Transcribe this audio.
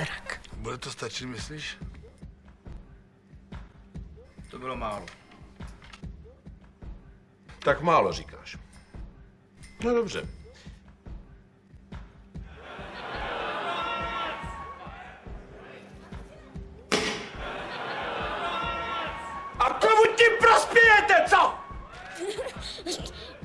zázrak. Bude to stačit, myslíš? To bylo málo. Tak málo říkáš. No dobře. A komu tím prospějete, co?